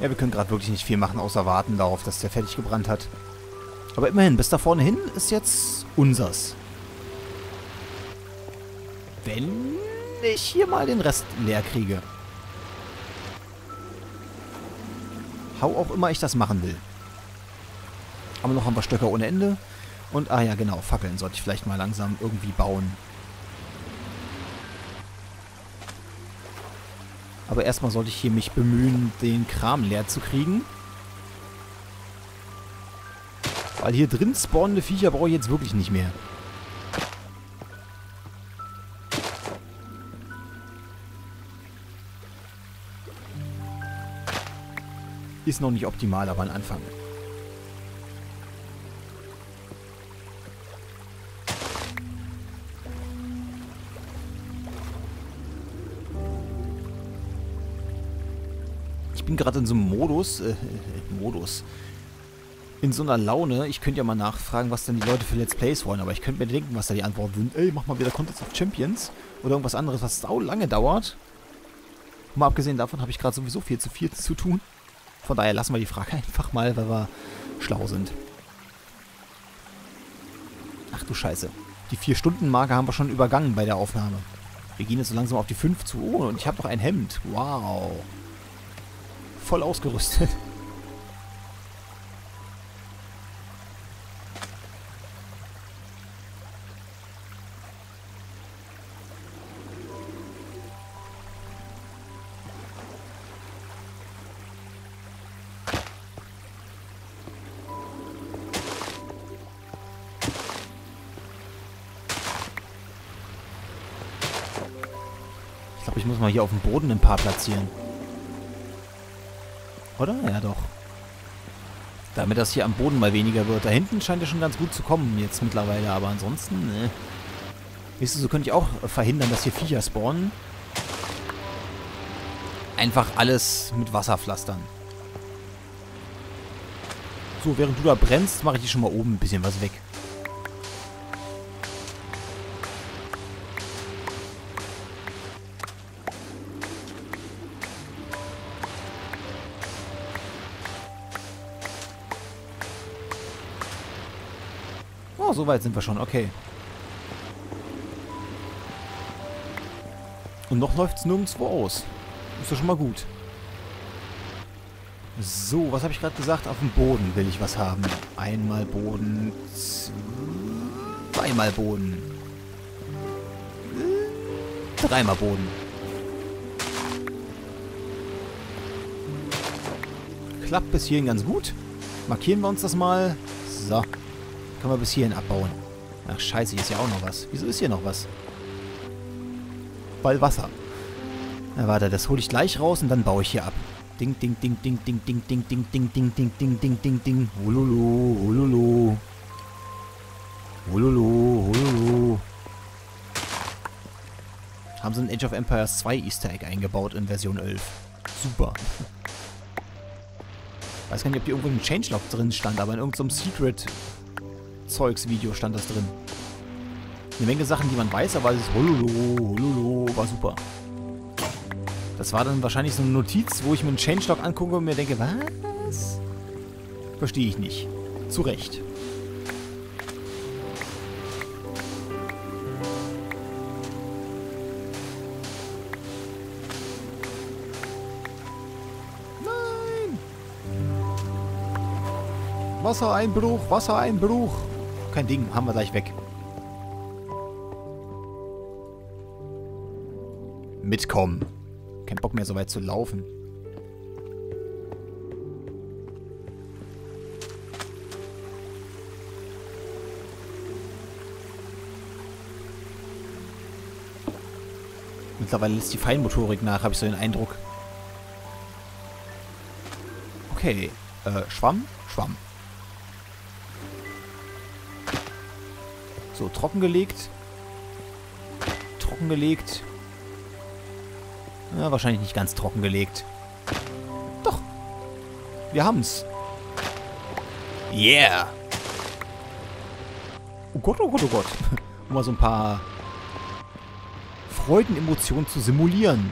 Ja, wir können gerade wirklich nicht viel machen, außer warten darauf, dass der fertig gebrannt hat. Aber immerhin, bis da vorne hin ist jetzt unsers. Wenn ich hier mal den Rest leer kriege. Hau auch immer ich das machen will. Aber noch haben wir Stöcker ohne Ende. Und, ah ja, genau, Fackeln sollte ich vielleicht mal langsam irgendwie bauen. Aber erstmal sollte ich hier mich bemühen, den Kram leer zu kriegen. Weil hier drin spawnende Viecher brauche ich jetzt wirklich nicht mehr. Ist noch nicht optimal, aber ein Anfang. Bin gerade in so einem Modus, äh, Modus, in so einer Laune. Ich könnte ja mal nachfragen, was denn die Leute für Let's Plays wollen, aber ich könnte mir denken, was da die Antworten sind. Ey, mach mal wieder Contest of Champions oder irgendwas anderes, was sau lange dauert. Mal abgesehen davon habe ich gerade sowieso viel zu viel zu tun. Von daher lassen wir die Frage einfach mal, weil wir schlau sind. Ach du Scheiße. Die 4-Stunden-Marke haben wir schon übergangen bei der Aufnahme. Wir gehen jetzt so langsam auf die 5 zu. Oh, und ich habe noch ein Hemd. Wow. Voll ausgerüstet. Ich glaube, ich muss mal hier auf dem Boden ein paar platzieren. Oder? Ja, doch. Damit das hier am Boden mal weniger wird. Da hinten scheint es schon ganz gut zu kommen jetzt mittlerweile, aber ansonsten, ne. Wisst ihr, so könnte ich auch verhindern, dass hier Viecher spawnen. Einfach alles mit Wasser pflastern. So, während du da brennst, mache ich hier schon mal oben ein bisschen was weg. Weit sind wir schon, okay. Und noch läuft es nirgendwo aus. Ist doch schon mal gut. So, was habe ich gerade gesagt? Auf dem Boden will ich was haben. Einmal Boden. Zweimal Boden. Dreimal Boden. Klappt bis hierhin ganz gut. Markieren wir uns das mal. So. Können wir bis hierhin abbauen. Ach scheiße, hier ist ja auch noch was. Wieso ist hier noch was? Weil Wasser. Na warte, das hole ich gleich raus und dann baue ich hier ab. Ding, ding, ding, ding, ding, ding, ding, ding, ding, ding, ding, ding, ding, ding, ding. Hululu, hululu. Hululu, hululu. Haben sie ein Age of Empires 2 Easter Egg eingebaut in Version 11. Super. Weiß gar nicht, ob hier irgendwo ein Changelog drin stand, aber in irgendeinem Secret Zeugs-Video stand das drin. Eine Menge Sachen, die man weiß, aber dieses Hololo, Hololo war super. Das war dann wahrscheinlich so eine Notiz, wo ich mir einen Changelog angucke und mir denke, was? Verstehe ich nicht. Zu Recht. Wassereinbruch, Wassereinbruch. Kein Ding, haben wir gleich weg. Mitkommen. Kein Bock mehr so weit zu laufen. Mittlerweile lässt die Feinmotorik nach, habe ich so den Eindruck. Okay. Äh, Schwamm? Schwamm. So, trockengelegt. Trockengelegt. Ja, wahrscheinlich nicht ganz trockengelegt. Doch. Wir haben's. Yeah. Oh Gott, oh Gott, oh Gott. Um mal so ein paar Freudenemotionen zu simulieren.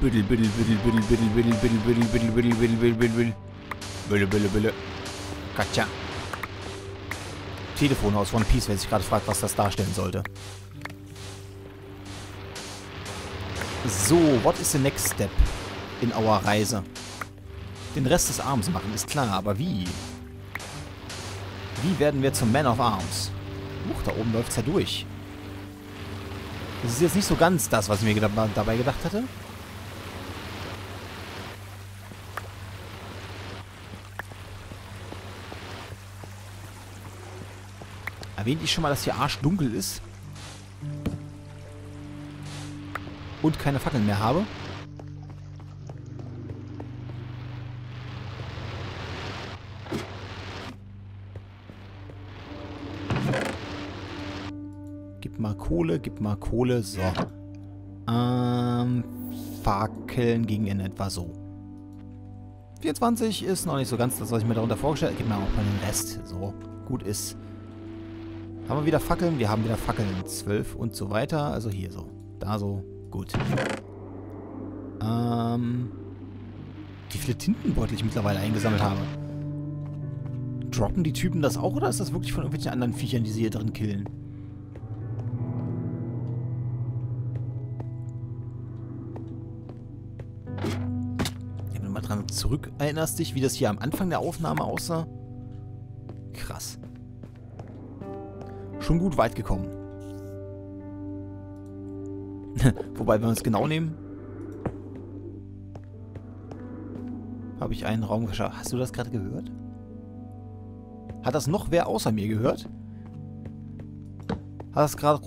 Büdel, büdel, büdel, büdel, büdel, büdel, büdel, büdel, büdel, büdel, büdel, büdel, Büdel, büdel, büdel. Katja. Telefon aus One Piece, wer sich gerade fragt, was das darstellen sollte. So, what is the next step in our Reise? Den Rest des Arms machen, ist klar, aber wie? Wie werden wir zum Man of Arms? Huch, da oben läuft es ja durch. Das ist jetzt nicht so ganz das, was ich mir dabei gedacht hatte. Erwähnt ich schon mal, dass hier arschdunkel ist? Und keine Fackeln mehr habe? Gib mal Kohle, gib mal Kohle. So. Ähm, Fackeln ging in etwa so. 24 ist noch nicht so ganz das, was ich mir darunter vorgestellt habe. Gib mir auch mal den Rest. So, gut ist. Haben wir wieder Fackeln? Wir haben wieder Fackeln. 12 und so weiter. Also hier so. Da so. Gut. Ähm, wie viele Tintenbeutel ich mittlerweile eingesammelt habe. Droppen die Typen das auch oder ist das wirklich von irgendwelchen anderen Viechern, die sie hier drin killen? Wenn du mal dran zurück erinnerst dich, wie das hier am Anfang der Aufnahme aussah. Krass. Schon gut weit gekommen. Wobei, wenn wir es genau nehmen, habe ich einen Raum geschafft. Hast du das gerade gehört? Hat das noch wer außer mir gehört? Hat das gerade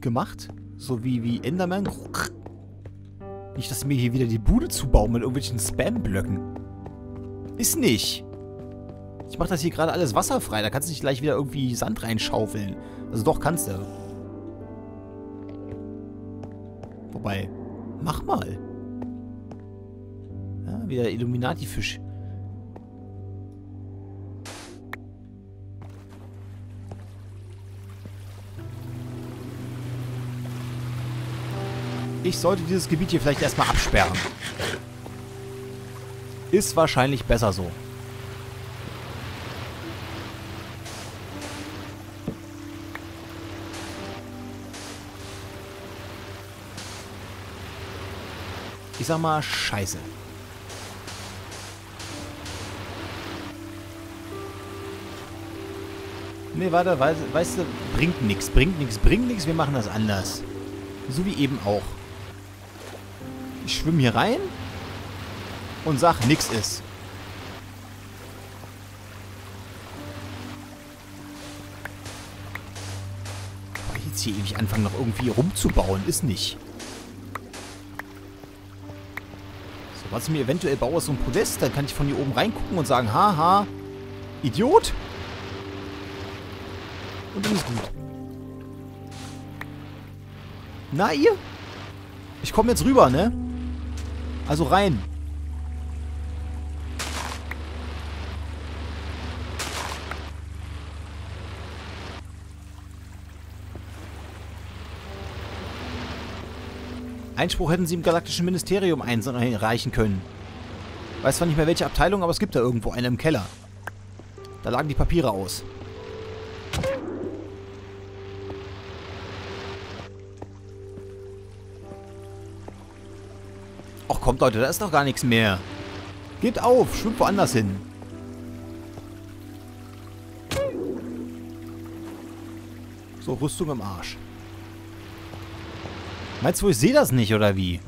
gemacht? So wie, wie Enderman? Nicht, dass mir hier wieder die Bude zubauen mit irgendwelchen Spam-Blöcken. Ist nicht. Ich mache das hier gerade alles wasserfrei. Da kannst du nicht gleich wieder irgendwie Sand reinschaufeln. Also doch, kannst du. Wobei, mach mal. Ja, wieder Illuminati-Fisch. Ich sollte dieses Gebiet hier vielleicht erstmal absperren. Ist wahrscheinlich besser so. Ich sag mal, scheiße. Nee, warte, weißt, weißt du, bringt nichts, bringt nichts, bringt nichts, wir machen das anders. So wie eben auch. Ich schwimme hier rein und sag, nix ist. Jetzt hier ewig anfangen, noch irgendwie rumzubauen, ist nicht. Was ich mir eventuell baue, ist so ein Podest, dann kann ich von hier oben reingucken und sagen, haha, Idiot. Und dann ist gut. Na, ihr? Ich komme jetzt rüber, ne? Also rein. Einspruch hätten sie im Galaktischen Ministerium einreichen können. Weiß zwar nicht mehr welche Abteilung, aber es gibt da irgendwo eine im Keller. Da lagen die Papiere aus. Ach kommt Leute, da ist doch gar nichts mehr. Geht auf, schwimmt woanders hin. So, Rüstung im Arsch. Meinst du, ich sehe das nicht, oder wie?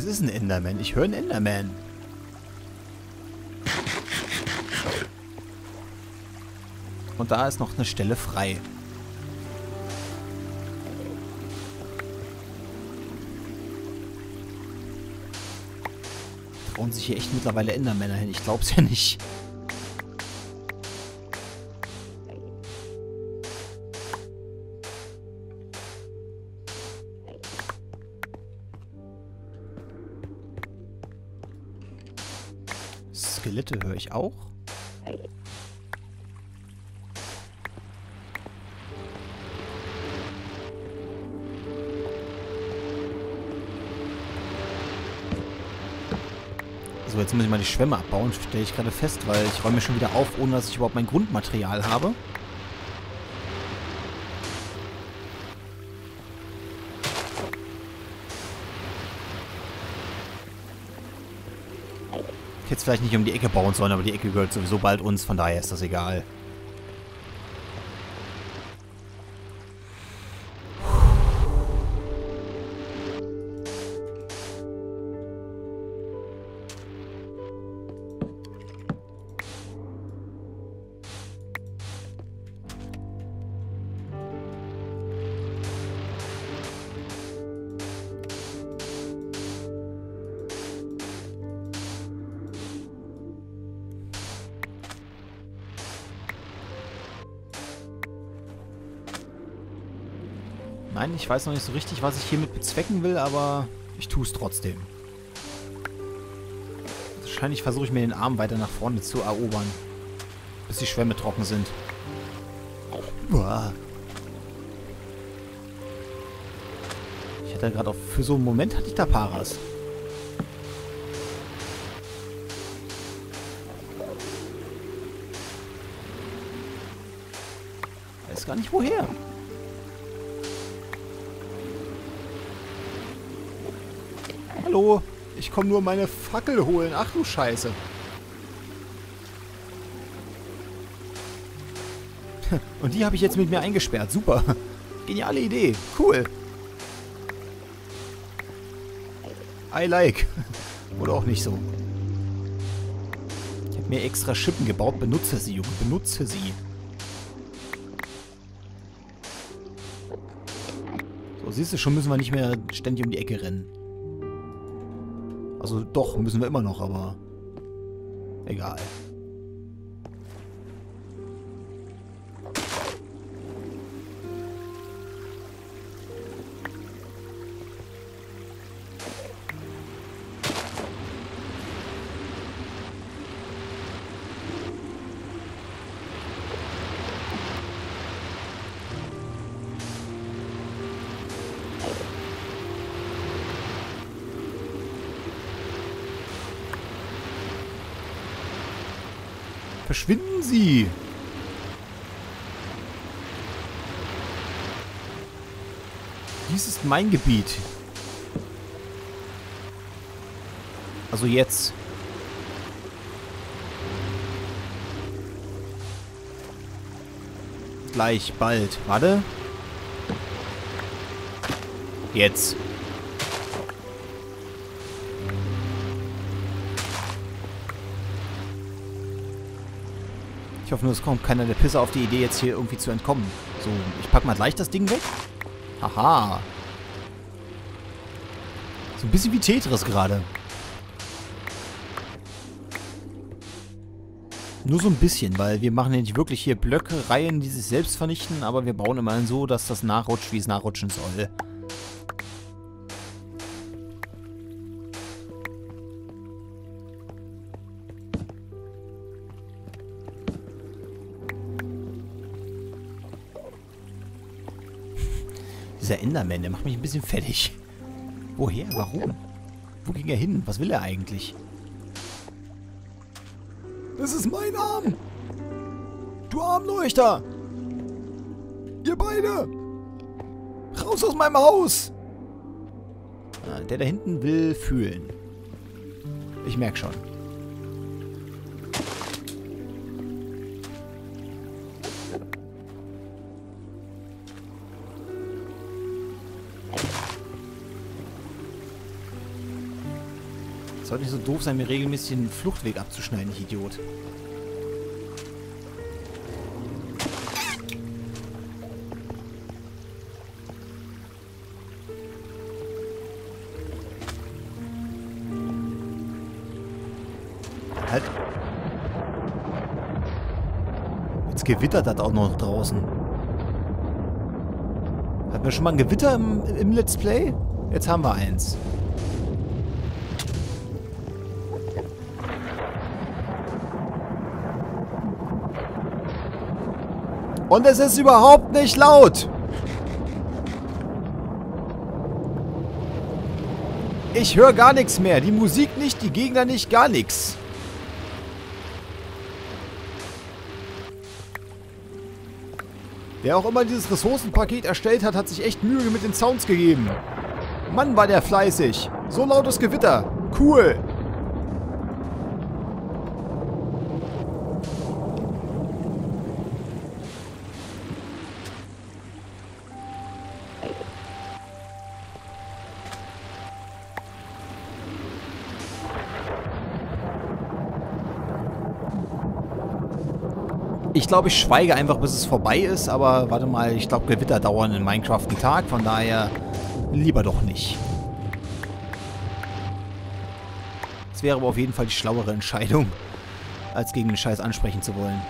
das ist ein Enderman. Ich höre einen Enderman. Und da ist noch eine Stelle frei. Trauen sich hier echt mittlerweile Endermänner hin? Ich glaub's ja nicht. Skelette höre ich auch. So, jetzt muss ich mal die Schwämme abbauen, stelle ich gerade fest, weil ich räume schon wieder auf, ohne dass ich überhaupt mein Grundmaterial habe. Hätte vielleicht nicht um die Ecke bauen sollen, aber die Ecke gehört sowieso bald uns, von daher ist das egal. Nein, ich weiß noch nicht so richtig, was ich hiermit bezwecken will, aber ich tue es trotzdem. Wahrscheinlich versuche ich mir den Arm weiter nach vorne zu erobern. Bis die Schwämme trocken sind. Uah. Ich hatte gerade auch... Für so einen Moment hatte ich da Paras. Weiß gar nicht woher. Hallo, ich komme nur meine Fackel holen. Ach du Scheiße. Und die habe ich jetzt mit mir eingesperrt. Super. Geniale Idee. Cool. I like. Oder auch nicht so. Ich habe mir extra Schippen gebaut. Benutze sie, Junge. Benutze sie. So, siehst du, schon müssen wir nicht mehr ständig um die Ecke rennen. Also doch, müssen wir immer noch, aber egal. Verschwinden Sie! Dies ist mein Gebiet. Also jetzt. Gleich, bald. Warte. Jetzt. Ich hoffe nur, es kommt keiner der Pisser auf die Idee, jetzt hier irgendwie zu entkommen. So, ich pack mal gleich das Ding weg. Haha. So ein bisschen wie Tetris gerade. Nur so ein bisschen, weil wir machen ja nicht wirklich hier Blöcke, Reihen, die sich selbst vernichten, aber wir bauen immerhin so, dass das nachrutscht, wie es nachrutschen soll. Dieser Enderman, der macht mich ein bisschen fertig. Woher? Warum? Wo ging er hin? Was will er eigentlich? Das ist mein Arm! Du Armleuchter! Ihr beide! Raus aus meinem Haus! Ah, der da hinten will fühlen. Ich merke schon. Sollte nicht so doof sein, mir regelmäßig den Fluchtweg abzuschneiden, ich Idiot. Halt. Jetzt gewittert das auch noch draußen. Hatten wir schon mal ein Gewitter im, im Let's Play? Jetzt haben wir eins. Und es ist überhaupt nicht laut. Ich höre gar nichts mehr. Die Musik nicht, die Gegner nicht, gar nichts. Wer auch immer dieses Ressourcenpaket erstellt hat, hat sich echt Mühe mit den Sounds gegeben. Mann, war der fleißig. So lautes Gewitter. Cool. Ich glaube, ich schweige einfach, bis es vorbei ist. Aber warte mal, ich glaube, Gewitter dauern in Minecraft einen Tag. Von daher lieber doch nicht. Das wäre aber auf jeden Fall die schlauere Entscheidung, als gegen den Scheiß ansprechen zu wollen.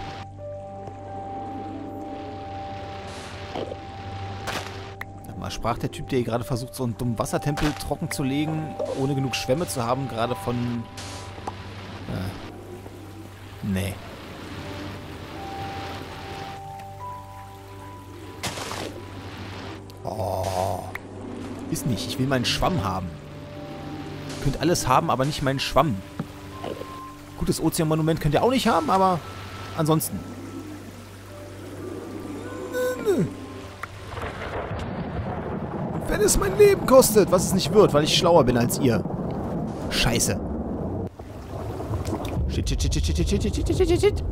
Mal sprach der Typ, der hier gerade versucht, so einen dummen Wassertempel trocken zu legen, ohne genug Schwämme zu haben, gerade von... Äh, nee. Ist nicht. Ich will meinen Schwamm haben. Ihr könnt alles haben, aber nicht meinen Schwamm. Gutes Ozeanmonument könnt ihr auch nicht haben, aber ansonsten. Wenn es mein Leben kostet, was es nicht wird, weil ich schlauer bin als ihr. Scheiße. Shit, shit, shit, shit, shit, shit, shit, shit, shit,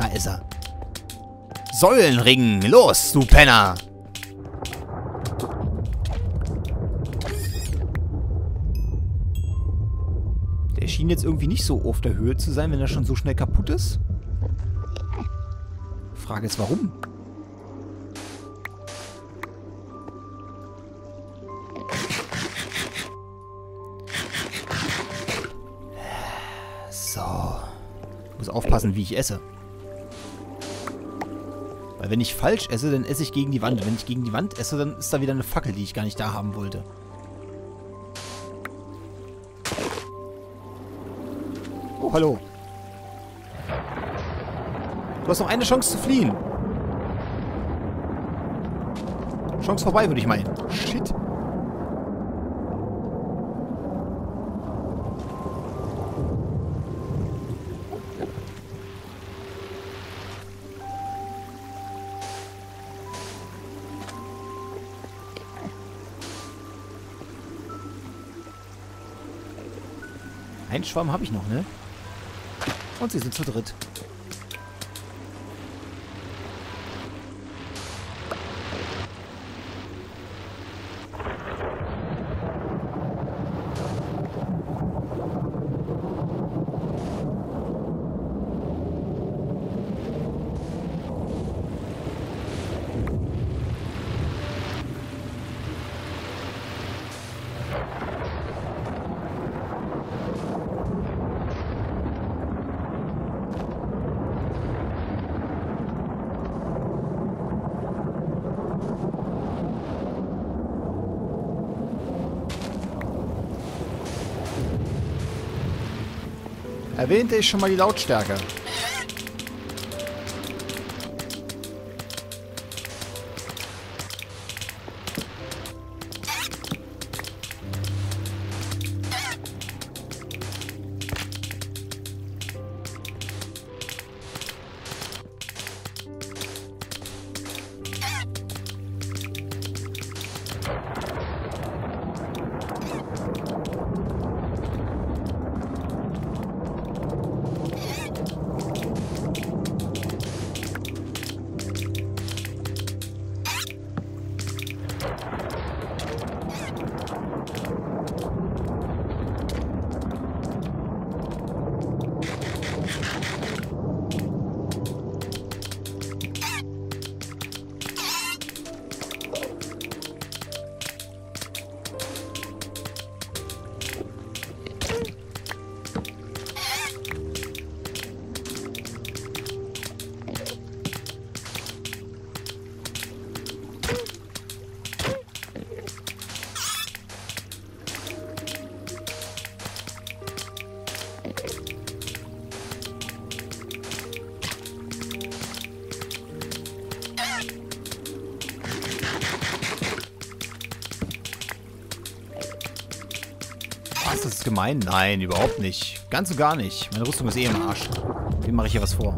shit. ist er. Säulenring, los, du Penner! Der schien jetzt irgendwie nicht so auf der Höhe zu sein, wenn er schon so schnell kaputt ist. Frage ist, warum? So. Ich muss aufpassen, wie ich esse. Weil wenn ich falsch esse, dann esse ich gegen die Wand. Wenn ich gegen die Wand esse, dann ist da wieder eine Fackel, die ich gar nicht da haben wollte. Oh, hallo. Du hast noch eine Chance zu fliehen. Chance vorbei, würde ich meinen. Shit. Einen Schwamm habe ich noch, ne? Und sie sind zu dritt. Erwähnte ich schon mal die Lautstärke. Gemein? Nein, überhaupt nicht. Ganz und gar nicht. Meine Rüstung ist eh im Arsch. Wie mache ich hier was vor?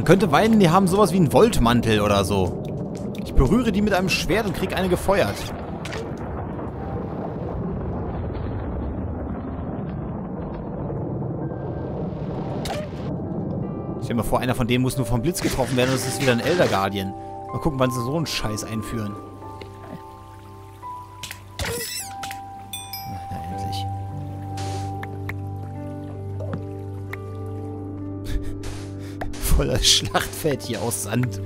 Man könnte weinen, die haben sowas wie einen Voltmantel oder so. Ich berühre die mit einem Schwert und krieg eine gefeuert. Stell dir mal vor, einer von denen muss nur vom Blitz getroffen werden und es ist wieder ein Elder Guardian. Mal gucken, wann sie so einen Scheiß einführen. Voller Schlachtfeld hier aus Sand.